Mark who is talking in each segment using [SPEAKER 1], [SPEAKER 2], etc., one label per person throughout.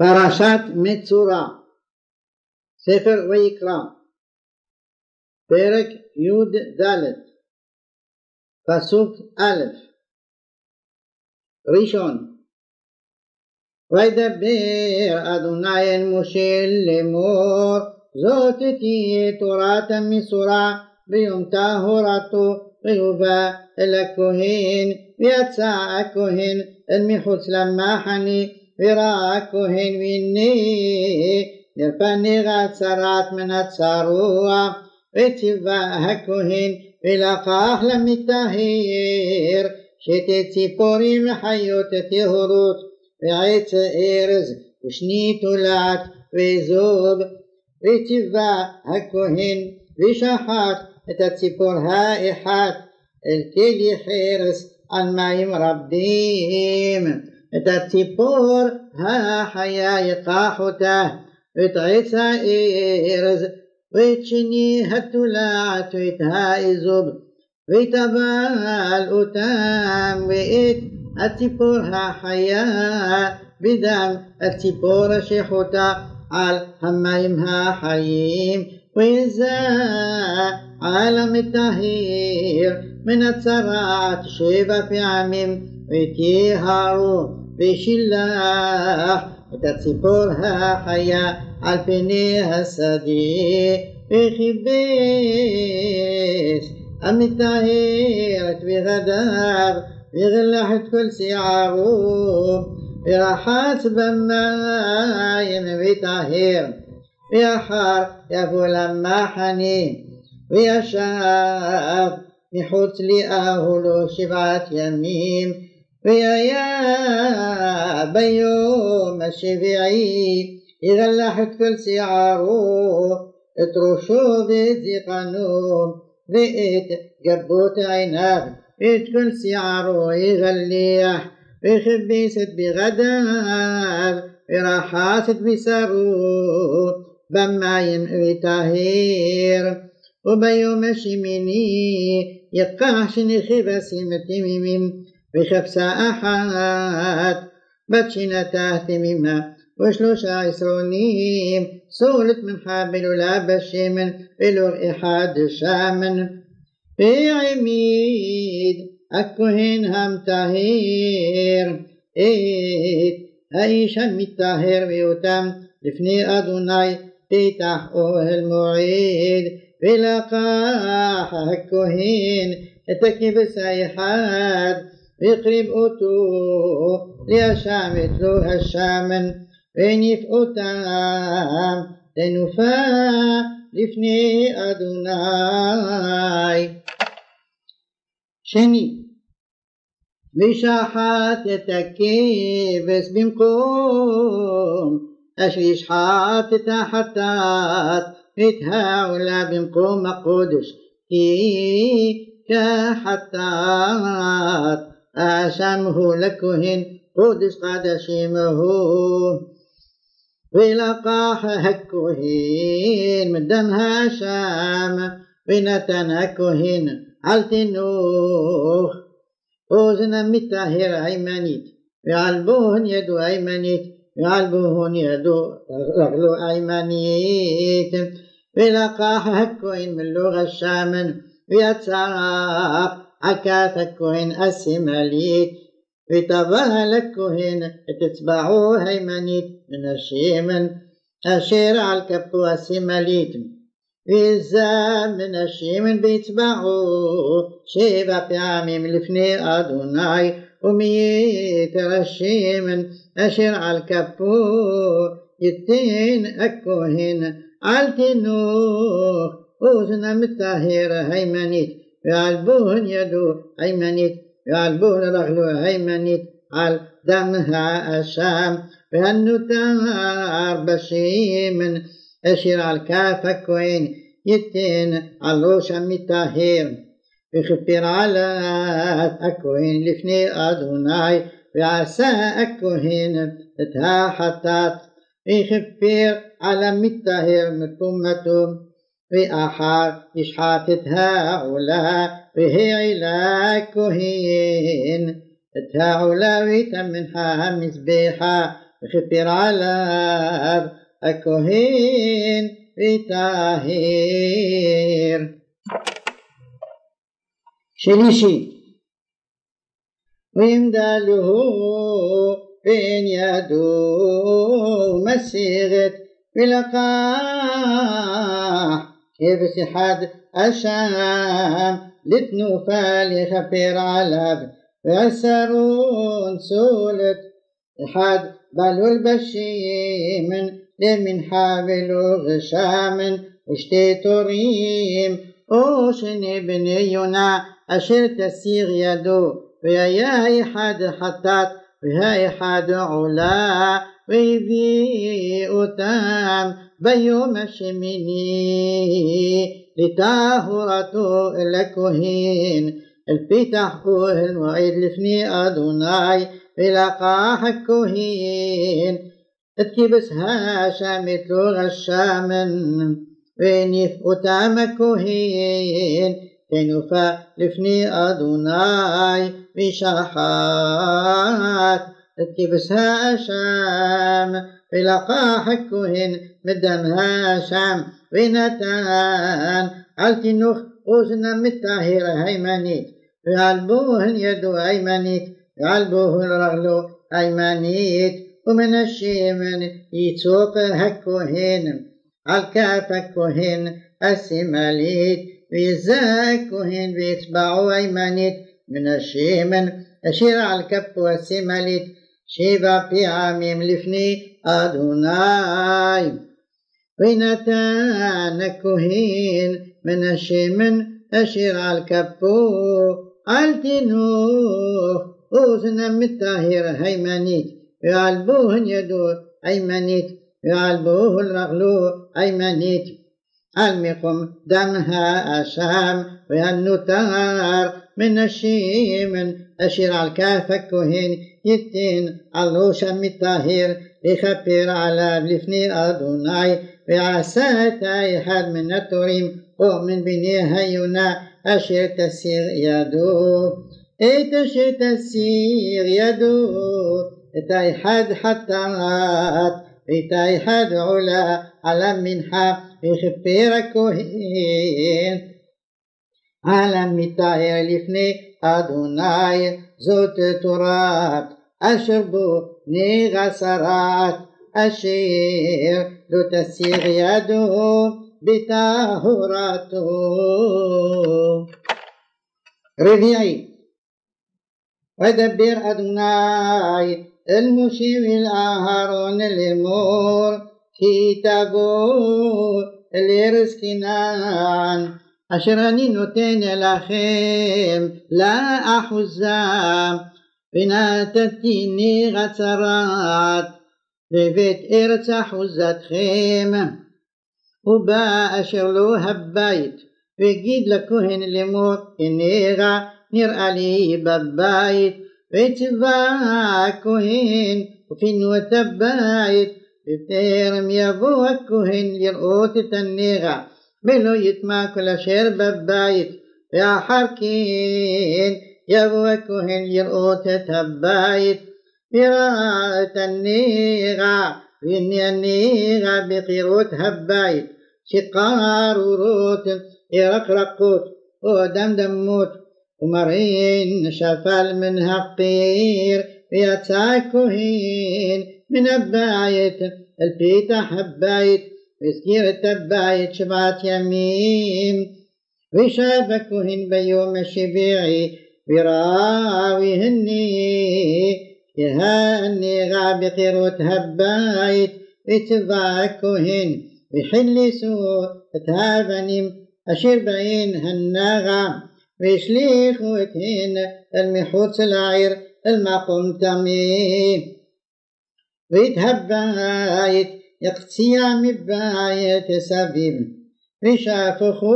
[SPEAKER 1] פרשת מצורע, ספר ויקרא, פרק י"ד, פסוק א', ראשון וידבר אדוני אל משה לאמור זאת תהיה תורת המסורה ביום טהרתו ויובא אל הכהן ויצא הכהן אל מחוץ למחנה וראה הכהן והנה לפניה צרת מן הצרוע וציווה הכהן ולקח למטהר שתי ציפורים וחיות טהורות ועץ ארז ושני תולעת וזוב וציווה הכהן ושחט את הציפור האחת אל כלי חרס על מים רבים دتيبور ها حيا يقاحته اتعيسا إيرز ويتشني هتولا تويتها إزوب ويتبال أتام ويت التيبور ها حيا بدم التيبور شيخوتا على همايمها حييم ويزا عالم التهير من الثرات شيبة في عميم ويتيهارون וטיהרו ושילח את הציפור החיה על פני השדה וכיבס המטהר את בגדיו וגלח את כל שערו ורחץ במים וטהר ואחר יבוא למחנה וישב מחוץ לאהולו שבעת ימים ويا بيوم الشفيعي إذا لاحت كل سعاره اتروشو بيتي قانون بيت قبوت عناب بيت كل سعاره يغليح بخبيست بغدار براحات بسارو بما يمئوي طهير وبيوم الشميني يقاحشني خباسي متميم שני כבשים תמימים וחפשה אחת בת שנתה תמימה ושלושה עשרונים סולת מנחה בלולה בשמן ולא אחד שמן והעמיד הכהן המטהר את האיש המטהר ואותם לפני אדוני פתח אוהל מועד ולקח הכהן את הכבש האחד והקריב אותו לישם את לו השמן והניף אותם תנופה לפני אדוני. שני ושחט את הכבש במקום אשר ישחט את החטאת את העולה במקום הקודש כי כחטאת آسامه لكه قدس قد سيمه ولقاح هكهين من دم هشام ونتن هكهين على تنوخ وزنا متاهر أيمنيت وعلبوهن يدو أيمنيت وعلبوهن يدو رغلو أيمنيت ولقاح هكهين من لغة الشامن ويتساق عكاثكهن أسماليت وتبه لكوهين تتبعو هيمنيت من الشيمن أشير على الكبت أسماليت. وإذا من الشيمن بيتبعو. شيبة بعميم لفني أدوناي. وميت الشيمن أشير على الكبو يتين أكوهين على التنوخ وزنا متاهير هيمنيت. يعلبون يده أيمنت يعلبون رجله أيمنت على دمها الشام والنتار بشيم أشير الكاف كوين يتين علوش متاهير يخبر على أكوين لفني أدوناي وعسى أكوين تها حتى يخبر على متاهير متومتهم وأحا إشحافة هؤلاء وهي علا كهين تهؤلاء وتمنها مزبيحة خطير على أكوهين وطاهير شليشي ويمداله بين يدو مسيغت بلقاح. ابسحاد أشام لتنوفال خفير على فسرون سولت. إحاد بلو البشيم لمن حابل غشام وشتي تريم أوشن يونا أشر تسيغ يدو. ويا إحاد حطات ويا إحاد علا ويبي أتام. بيوم الشميني لتاهرته الكهين البيتح كوهن وعيد لفني أدوناي بلقاح الكهين اتكبس هاشا مثل غشامن وينيف أتام كهين تنفى لفني أدوناي بشاحات اتكبس هاشام بلقاح الكهين مدمها شام وينتان التنوخ قوسنا متاهر هيمانيك يعلبوه اليد هيمانيك يعلبوه الرغلو هيمانيك ومن الشيمن يتوق هكوهين الكاف كهن السماليت ويزاك كهن بيتبعوا من الشيمن أشير على الكف والسماليت شيبا بيعاميم لفني أدوناي وينتانك هين من الشمن أشير على الكبو التنوخ أوسنا متاهير هيمانيت يعلبوه يدور هيمانيت يعلبوه الرغلو هيمانيت المقم دمها أشام وينتار من الشيمن أشير على الكافك وهين يتين الله علوشا الطاهر يخبر على بلفني أدوناي بعسى تاي هاد من التوريم. أؤمن بنهينا أشر تسير يدو. إي تشر تسير يدو تايحد حتى تاي تايحد علا على منحة يخبرك كهين. على متاير لفني أدوناي زوت ترات أشربو نيغا سرات أشير בני היונה אשר תסיר ידו את אשר תסיר ידו את האחד חטאת ואת האחד עולה על המנחה וכפר הכהן על המטהר לפני אדוני זאת תורת אשר בו נגע שרת אשר לא תסיר ידו בטהרתו. רביעי ודבר אדוני אל משה ואל אהרון לאמור כי תבוא אל ארץ כנען אשר אני נותן לכם לאחוזה ונתתי ניר צרת בבית ארץ אחוזתכם ובא אשר לו הבית והגיד לכהן לאמור הנראה נראה לי בבית וציווה הכהן ופינו את הבית בטרם יבוא הכהן לראות את הנרע ולא יטמע כל אשר בבית ואחר כן יבוא הכהן לראות את הבית بغاتنيغا بنيانيغا بقيروت هباي شقار وروت إرقرقوت ودم دموت ومرين شفال من هقير ويتاكوهين من أبايت البيت حبايت ويسكير التبايت شبعت يمين ويشابكوهن بيوم الشبيعي براويهني إهاني غابق رتهبايت اتضاكهن ويحلي سوء تابنم أشير بعين هناغا. ويشليخ وكين المحوط العير المقوم تميم. ويتهبايت يقتيا مبايت سبيب ويشافخو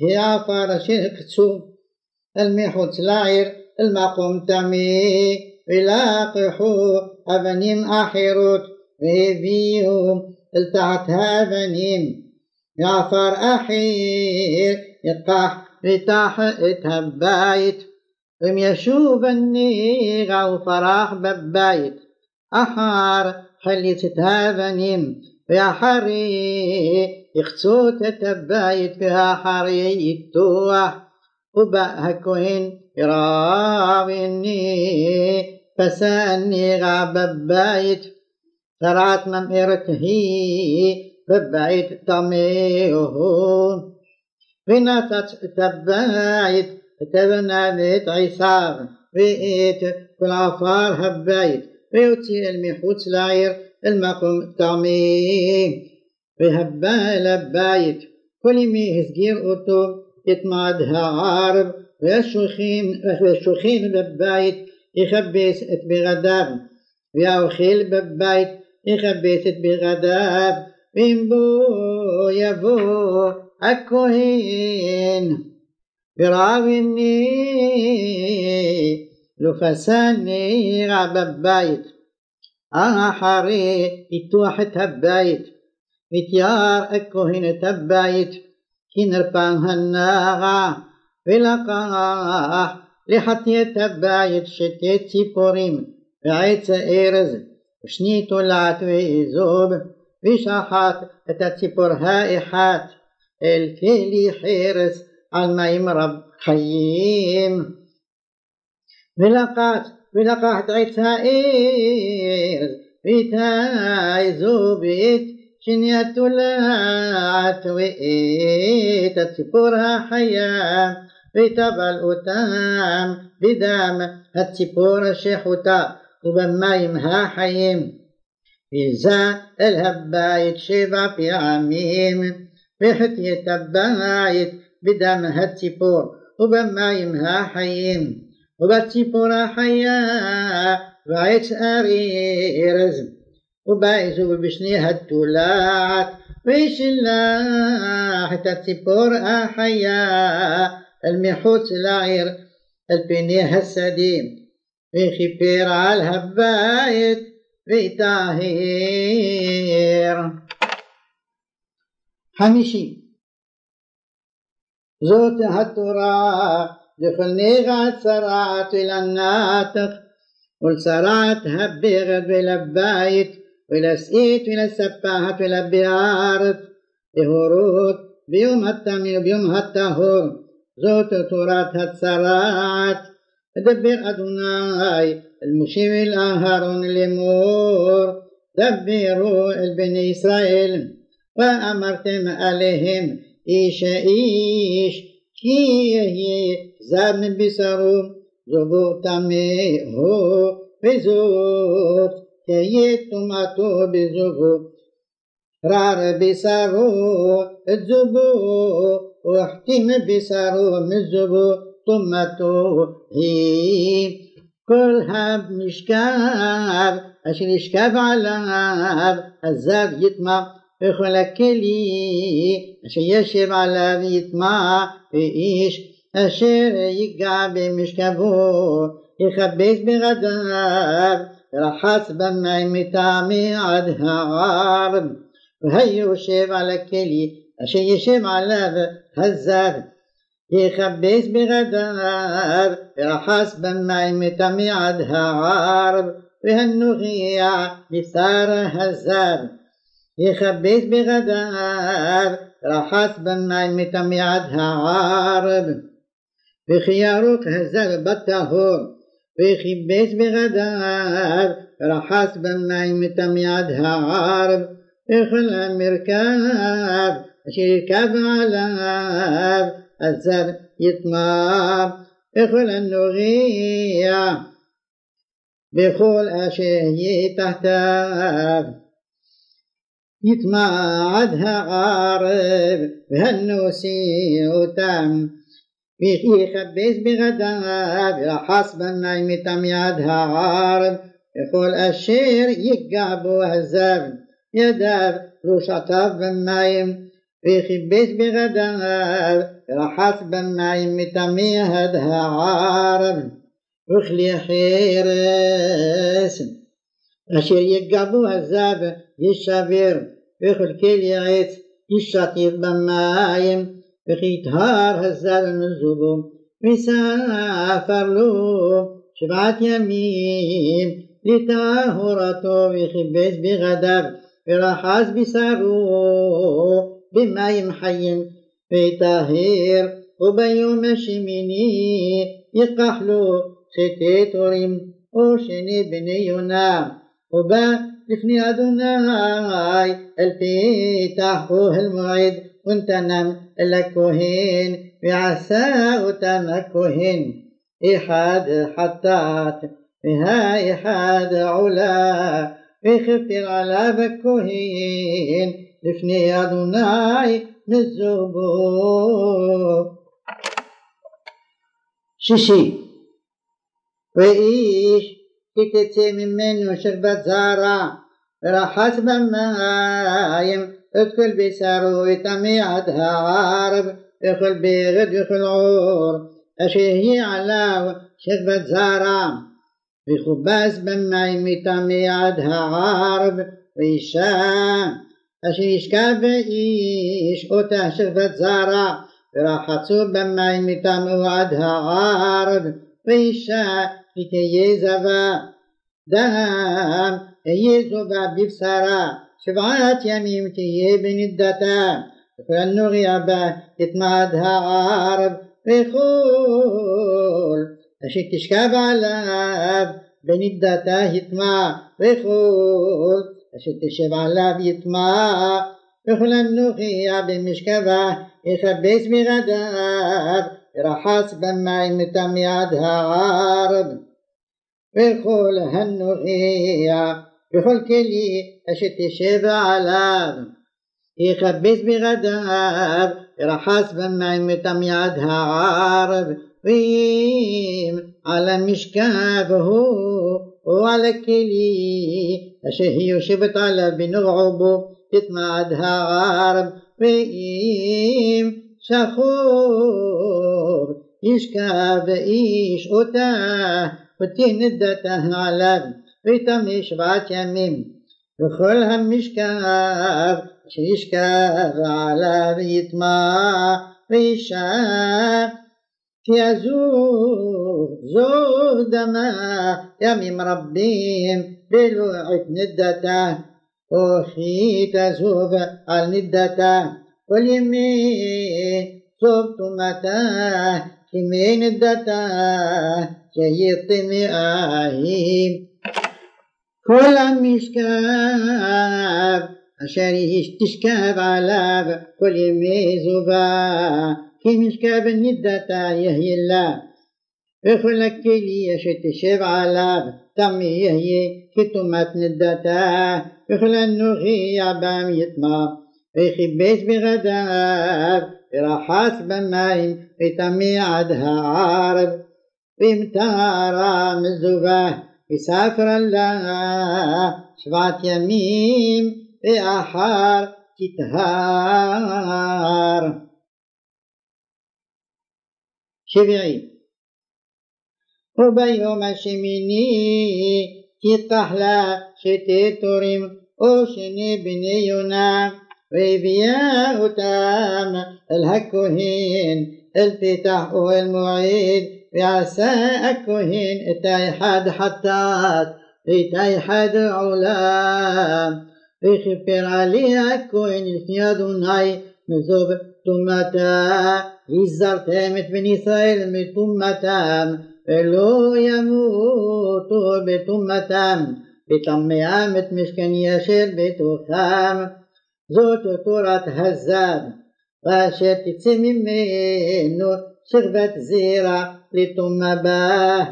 [SPEAKER 1] تهيا فرشيك تسوم المحوت العير المقوم تميم. يلاقحوا أبنين أحيروت ويبيهم التعت أبنين. يعفر أحير يطقح بتاح اتهبايت ام يشوب النيغة وفراح ببايت أحار حليت تهبنين يا حري يخسو تتبايت فيها حري التوه وبقى كوين راويني فساني غاب ببايت. ثرات من إرتهي ببايت طميهون بنا تبايت تبنى بيت عصار بيت كل عفار هبايت. بيوتي المحوت لاير المقوم طميم بهبا لبايت كل ميه سجير أطوب يتماد هارب. עשיו ואת כל עפר הבית ויוציא אל מחוץ לעיר אל מקום טעמי והבא אל הבית כל ימי הסגיר אותו יתמד הערב והשוכן בבית יכבס את בגדיו והאוכל בבית יכבס את בגדיו ואם בו יבוא הכהן ורעבני לא פסני רע בבית אחרי פיתוח את הבית ותיאר הכהן את הבית כי נרפא הנערה ולקח לחטי את הבית שתי ציפורים ועץ הארז ושני תולעת ואזוב ושחט את הציפור האחת אל כלי חרס על מים רב חיים ולקח ולקח את עץ הארז ואת האזוב ואת שני התולעת ואת הציפור החיה וטבל אותם בדם הציפור השחוטה ובמים החיים ויזה אל הבית שבע פעמים והחטיא את הבית בדם הציפור ובמים החיים ובציפור החיה ועץ ארז ובאזוב בשני התולעת וישלח את הציפור החיה المحوت لاير البنية السديم في خبير الهبايت في تاهير. حمشي زوت هالتورا دخلني غاد سرعت إلى الناطق. والسرعت هبي غد ولا ولسقيت ولسباحت ولبيارت بهروت بيوم هالتامي وبيوم هالتهور. زوت تراث هتسرات دبر أدوناي المشيم الأهرون الأمور دبروا البني إسرائيل وأمرتم عليهم إيش إيش كي يهي زمن بسرون زبور هو بزوت كيتم أتو بزبور رار بسرون الزبور واحتم بسره مزبو طمته هي كلها بنشكاب أشر يشكاب على الزاد يطمع يخل كلي أشر يشب على يطمع وإيش أشر يقع بمشكبه يخبز بغداب رحس بمعي مطعمي عدها عارب وهي يشب على كلي אשר ישב עליו הזר, יכבס בגדיו, ורחס במים מטמא עד הערב, והנוכיח בשר הזר. יכבס בגדיו, רחס במים מטמא עד הערב. וכי ירוק הזר בטהור, וכיבס בגדיו, רחס במים מטמא עד הערב. וכל המרכב شركة العذاب الزر يتمار بخل النغية بخل أشهي تحتاب يتمعدها غارب بهالنوسي وتم بيخي يخبز بغداب حسب النايم تم يدها عارب يقول الشير يقعب وهزاب يداب روشطاب بالنايم הזר, ידיו ראשתיו במים, וכיבס בגדיו, רחץ במים מטמא עד הערב, וכלי חרס, אשר יגבו הזב ישבר, וכל כלי עץ ישתיב במים, וכי יטהר הזב מזובו, וספר לו שבעת ימים, לטהרתו וכיבס בגדיו ורחז בשרו بماء حي في طهير وبيوم شميني يقحلو ستي توريم وشني بنيونا وبا لفني أدوناي وه المعيد وانت نم لكوهين بعسى وتمكوهين إحاد حطات فيها إحاد علا بخفت على بكوهين עולה וכפר עליו הכהן לפני אדוני מזובו שישי ואיש כי תצא ממנו שכבת זרה ורחץ במים את כל בשרו וטמא עד הערב וכל בגד וכל עור אשר יהיה עליו שכבת זרה וכובס במים מטמא עד הערב ואישה אשר ישכב באיש אותה שכבת זרה ורחצו במים מטמאו עד הערב ואישה ותהיה זבה דם אהיה זובה בבשרה שבעת ימים תהיה בנדתה ונוגע בה תתמד הערב וכל אשר תשכב עליו בנדתה יטמע וכל אשר תשב עליו יטמע וכל הנוכיע במשכבה יכבס בגדיו ורחץ במים מטמא עד הערב וכל הנוכיע בכל כלי אשר תשב עליו יכבס בגדיו ורחץ במים מטמא עד הערב ואם על המשכב הוא ولكلي أشهي شبت على بنغعب يتمعد هارب بإيم شخور يشكى بإيش أتاه وتهندته على ويتمش بعد يمين. وكل هم يشكى شيشكى على بيتما ويشاف في أزور زودما يميم ربين بلوعت ندته وخيت على الندته واليمين صبت متاه كمين الدتاه شهيط مئاهيم كل مشكاب. أشاري تشكاب على كل ميزوبا كي مشكاب الندتا يهي الله اخلك لي شتشب على تم يهي كتمت ندتا. اخلا النغي يا بام يتما. اخبيت بغداب راحات بمايم إتمي عدها عارب. امتارا مزوبة. يسافر لنا سبعة يمين في آحار تتهار. شبعين وبيوم شميني كتحلا شتي تريم وشني بني ينام ويبيا تام الهكوهين الفتح والمعيد ويعسى أكوهين اتايحد حتات اتايحد علام ويخبر عليها إتاي دوناي مزوب تمتا يزر تامت من إسرائيل من تمتام חטאת ואת האחד עולם וכפר עליה הכהן לפני אדוני מזוב טומאתה והזהרתם את בני ישראל מטומאתם ולא ימותו בטומאתם וטמאם את משכני אשר בתוכם זאת תורת הזד ואשר תצא ממנו שכבת זרע לטומאה בה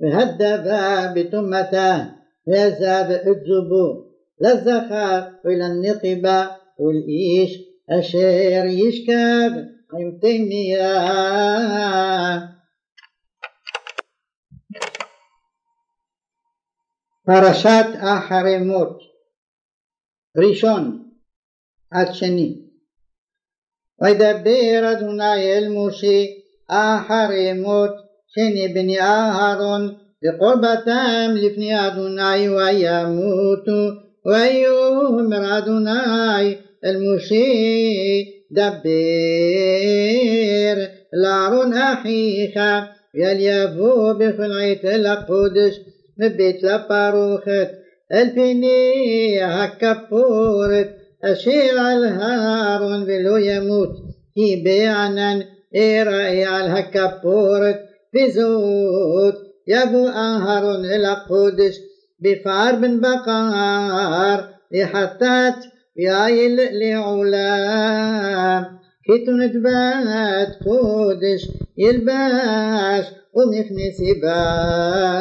[SPEAKER 1] והדבה בטומאתה ועזב את זובו לזכר ולנקבה ולאיש אשר ישכב עם תמיה פרשת אחרי מות ראשון עד שני וידבר אדוני אל משה אחרי מות שני בני אהרון וקורבתם לפני אדוני וימותו ויאמר אדוני אל משה דבר לארון אחיך ואל יבוא בכל עת אל הקודש مبيت لباروخت البنية هكبورت أشير على هارون بلو يموت هي بيعنن إيرائي على هكبورت بزود يا أبو أهارون إلى قدش بفار بن بقار يحطات يا يلئلي علام كتنت بات قدش يلباس ومخنس باد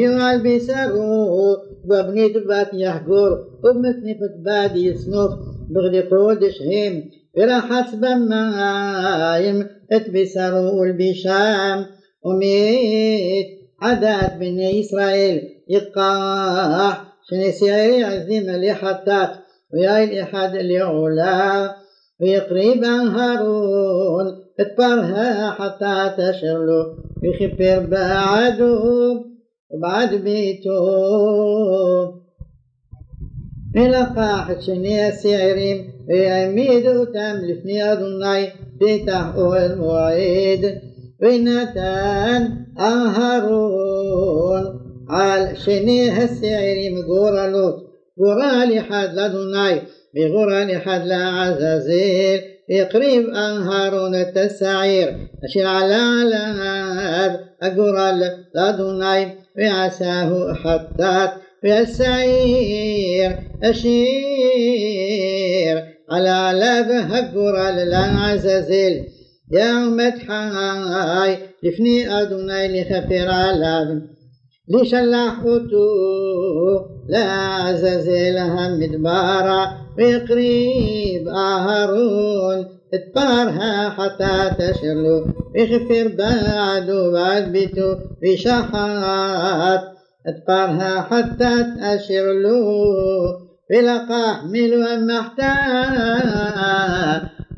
[SPEAKER 1] يوال بيسرو وابني دبات يحقر ومثنفت باد يصنف بغدي قدش هم وراحت بمايم اتبسروا البشام وميت عدات بني إسرائيل يقاح شنسيعي عزيم لحطات ويا الإحد لعلا ويقرب هارون اتبرها حتى تشر له ويخبر بعده وبعد بيته ולקח את שני השעירים והעמיד אותם לפני אדוני פתח אוהל מועד ונתן אהרון על שני השעירים גורלות גורל אחד לאדוני بغرى لحد لا عزازيل. يقريب أنهارون التسعير. أشي على هاد أقرى لدنيم وعساه حطات بالسعير أشير. على لبه القرى للعزازيل يوم تحاي. لفني أدني لخفر على لشلح أتوه لعزازيلها مدبارة بقريب أهرون اتبارها حتى تشلو بغفر بعدو بعد بيتو بشحات اتبارها حتى تأشرلو بلقاح ملو محتاج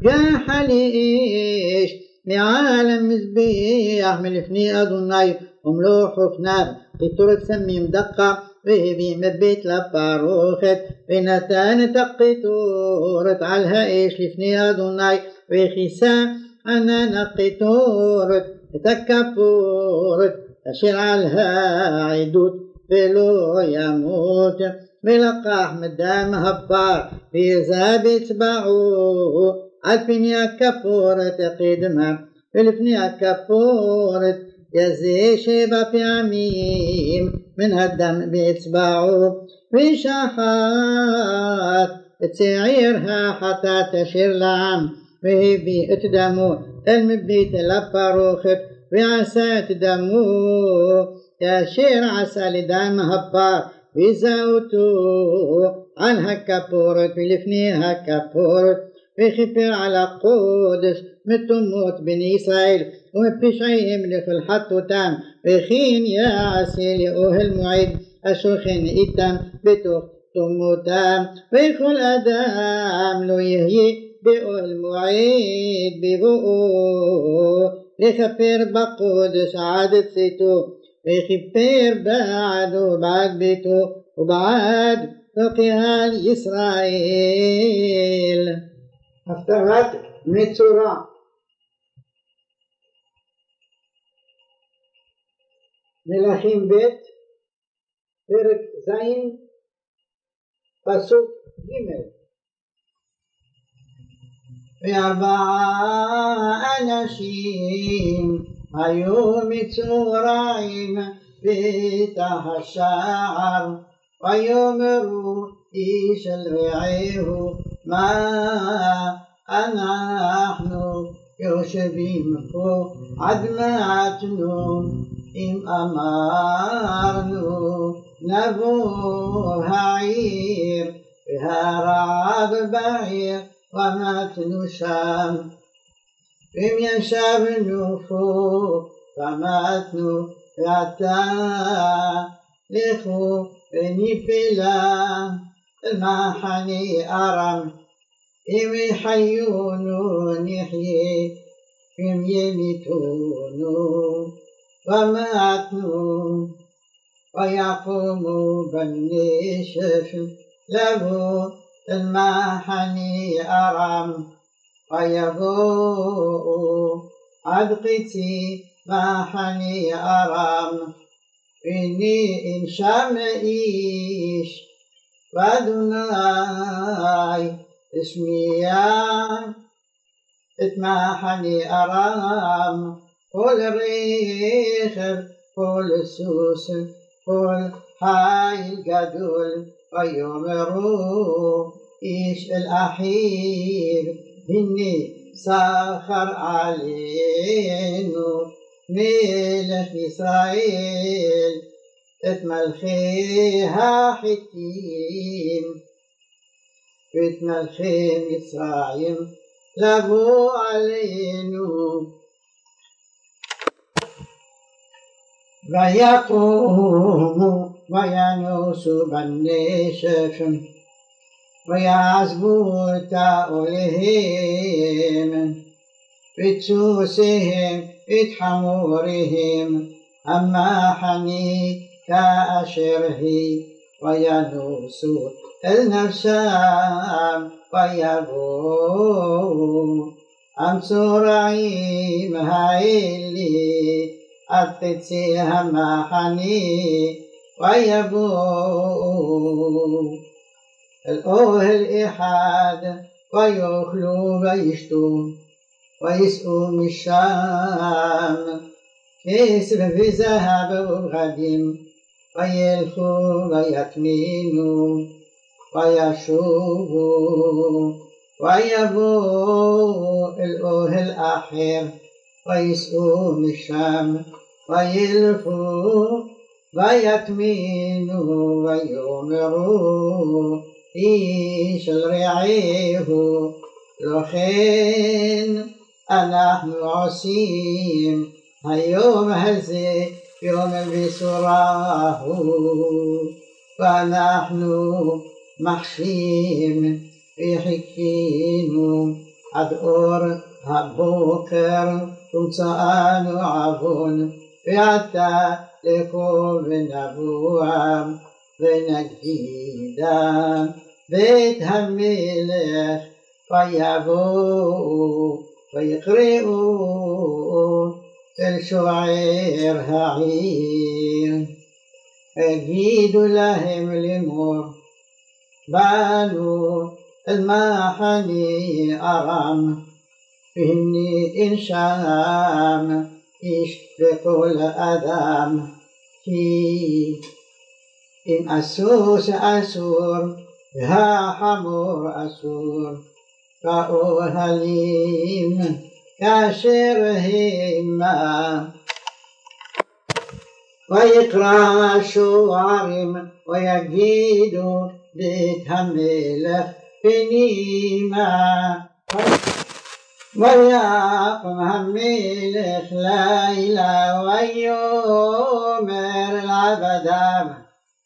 [SPEAKER 1] يا حليش معالم مزبيح من ملفني أظني وملوح وكناب في تسمي مدقة بيبي مبيت لباروخت. ونتان تقيتورت علها إيش لفني ادوناي وخيسا أنا نقيتورت تكبورت تشير علها عدود بلو يموت ملقاح مدام هبار في زاب اتبعوه الفنيا كفورت قدمها الفنيا كفورت הכפורת יזה שבע פעמים מן הדם באצבעו ושחט את שעיר החטאת אשר לעם והביא את דמו אל מבית אל הפרוכת ועשה את דמו כאשר עשה לדם הפר וזהותו על הכפורת ולפני הכפורת اخفر على قدس مت موت بني إسرائيل وبشعيهم لفلحت وتام وخين يا عسيل أوه المعيد أشوخين إتام بتوخ تموتام ويخل أدام لو يهي بأوه المعيد ببؤوه لخفر بقدس عادت سيتو ويخفر بعد وبعد بيتو وبعد فقها إسرائيل הפטרת מצורע. מלכים ב' פרק ז' פסוק ג' וארבעה אנשים היו מצורעים פתח השער ויאמרו איש אל רעהו ما أنا أنحن يوشبينكو عد معتنون إن أمرنو نبو هعير بها رعب بعير وما تنشام إن ينشاب النفور فما تنو لخو بني بلا المحني أرم. إوي حيونو نحيي فيم يميتونو وماتنو. ويقوم بني شف له حني أرم. ويبوء عدقتي محني أرم. إني إن شمئيش وأدناي اسميا. اتماحني أرام كل ريخر كل سوسن كل هاي القدول ويمروا إيش الأحيل. هني ساخر علينا ملك إسرائيل اتمل فيها حكيم اتمل في مصرايم لبو علينو ويقوم وينوس بالنشف ويعزبو تأولهم بتسوسهم بتحمورهم أما حنين كأشره وينوس النشام ويبوء أمس سرعيم هايلي أتتي هما حني ويبوء الأوه الإحاد ويخلو ويشتو ويسقو من الشام. كسر في ذهب وغديم فيلهو ويكمين ويشوب ويبوء الأوه الأخير ويسؤون الشام ويلفو ويكمين ويؤمر إيش الرعيه لخين أنا عسيم هيوم هزي يوم راه فنحن محشيم يحكين أدور هبوكر تمسأل عفون يعتى لكم نبوة بين جديدا بيت هميلك فيبو فيقرئوا كالشعير هعير أجيد لهم لمر بالو المحني أرام. إني إن شام يشفق الأدام في إن أسوس أسور ها حمور أسور. فأوهلين كاشر كشرهما. ويقرأ شعر ويجيد بكمل فنيما ويقهم الليل ويؤمر العبد.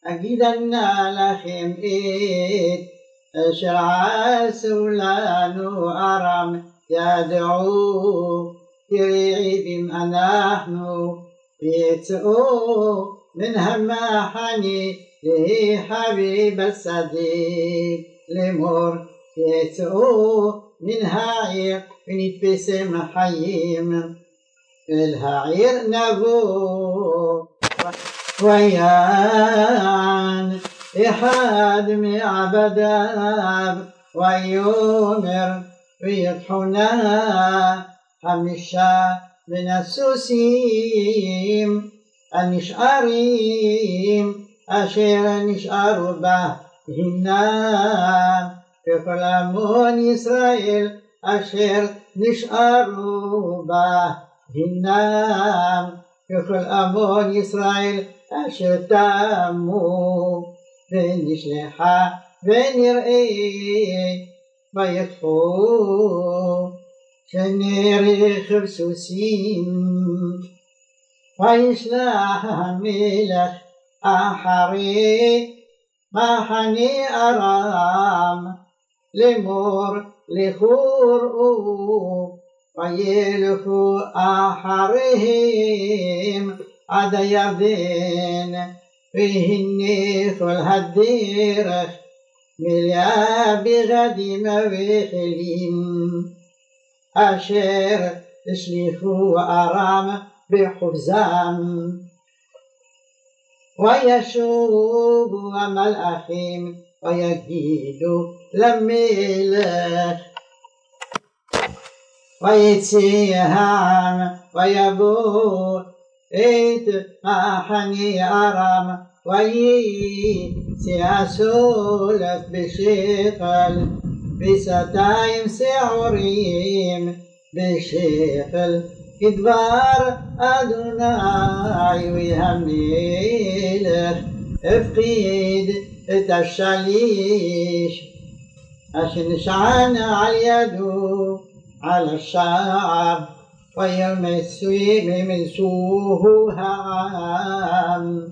[SPEAKER 1] أجيد أجدن لخيم إيد أشرع سولان أرم. يدعو في ريب أنحن بيتؤ من همحني لي حبيب الصديق لمر يتؤ من هايق بنتبسم حيم الهعير نبو ويان إحاد معبداب ويومر וידחונה חמישה בין הסוסים הנשארים אשר נשארו בה הינם וכל המון ישראל אשר נשארו בה הינם וכל המון ישראל אשר תמו ונשלחה ונראה ويدخو كنيري خبسوسين ويشلاها ميلك أحري ما حني أرام لمور لخور أو ويلكو أحرهم عدا يبين فيهن خل هديرك بالعابرة موحلين أشير سليفو أرام بحزام ويشوب أما الأخيم ويجيد لميله ويتيهان ويبور إيت ما حني أرام وي سياسولت بشيخل بستايم سعوريم بشيخل. إدبار أدوناي ويهميلر إفقيد إتشاليش. أشنشان على يدو على الشعب. ويمسي هام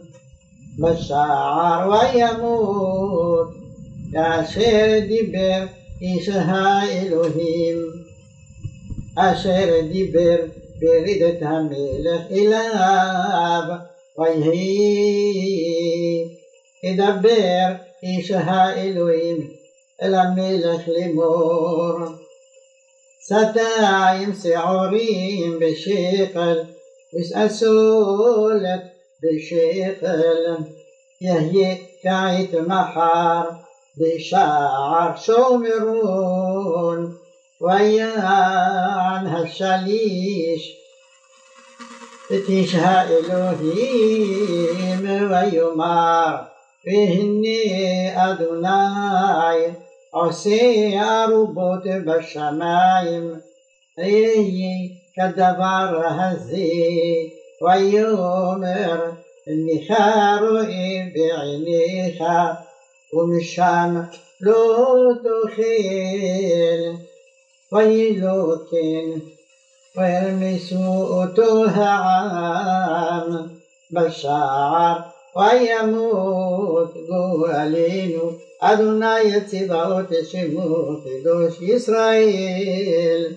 [SPEAKER 1] بشار ويموت أشر دبر إشها إلهيم أشير دبر برد تميل إلهاب ويهي إدبر إسرائيلهم إلى ملك لمور ستايم سعورين بشيقل اسأل سولك بشيقل يهي كايت محار بشعر شومرون ويا عن هالشليش تتيشها إلهيم ويمار فيهني أدناي عصي أربط بالشمايم أي كدبر هزي ويؤمر النخار بعينيها ومشان لو تخيل ويلوكن ويلمسوتها عام بالشعر ويموت قولينو אדוני יציבאות את שמות קדוש ישראל.